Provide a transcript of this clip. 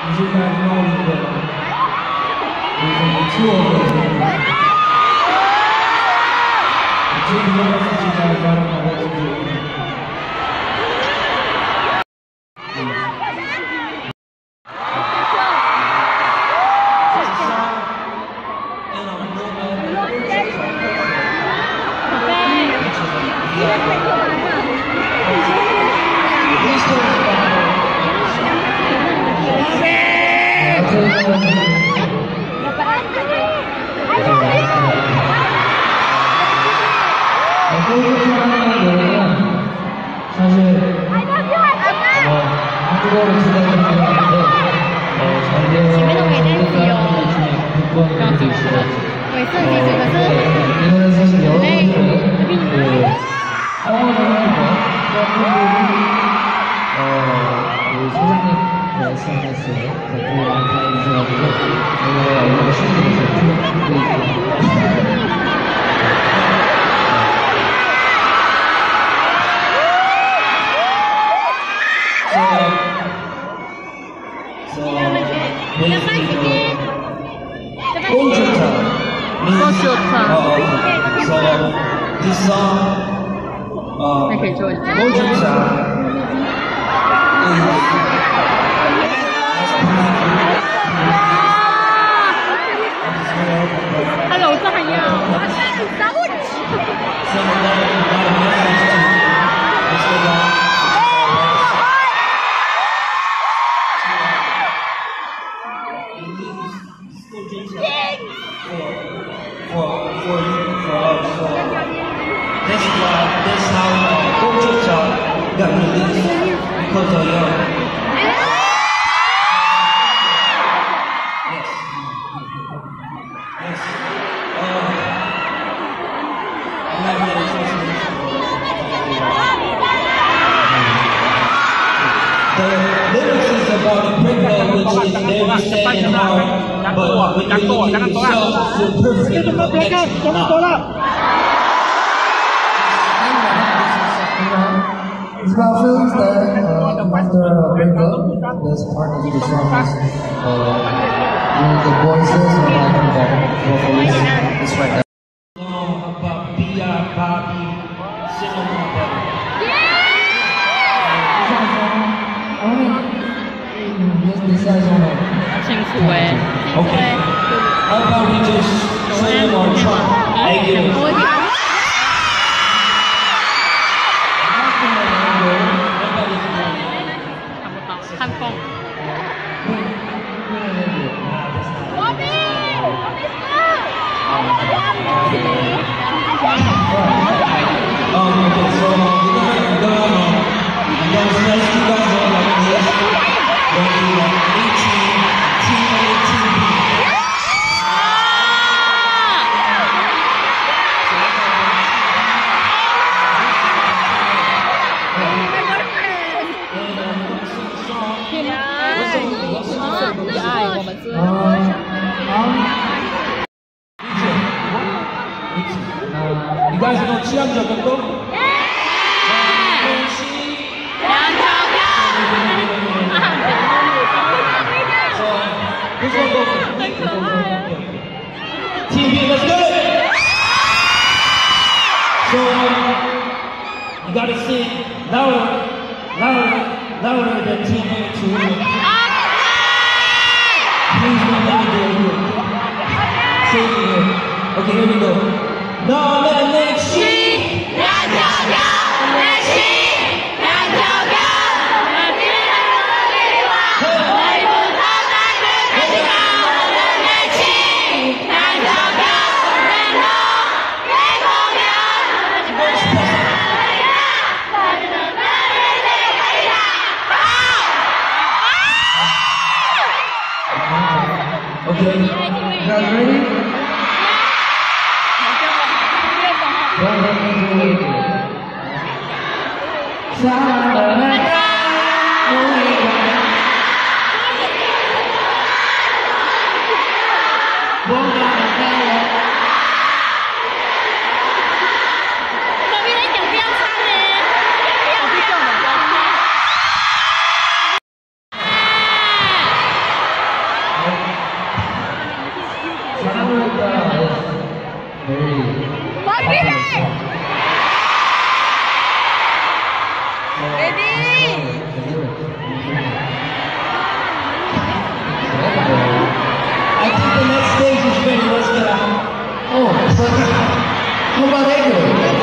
你现在弄一个，你怎么做的？你今天要自己在家里还在自己屋里？Thank you. 어를 지도하는 분인데 어, 장대 的现在是我不玩他一些理，我的是真的不行。Thank you. quân for for this one this how cô chúc đi cô tôi rồi you. tolak, jangan tolak, depan jangan jangan tolak, jangan tolak, jangan tolak. Jangan tolak. 辛苦哎，辛苦.哎。How about we just slam 격도? 梁朝So, who's gonna go first? 很可爱啊。 Team B, let's go! So, um, you gotta sing louder, louder, louder than Team A to OK，Ready Go！我们的七两条腿，七两条腿，哪里来的力量？会不会走到哪都是一条腿？七两条腿，抬头，别投降，哪里来的力量？哪里来的力量？哪里来的力量？好！OK，Ready。sao I think the next stage is ready. Let's get. Oh, so how about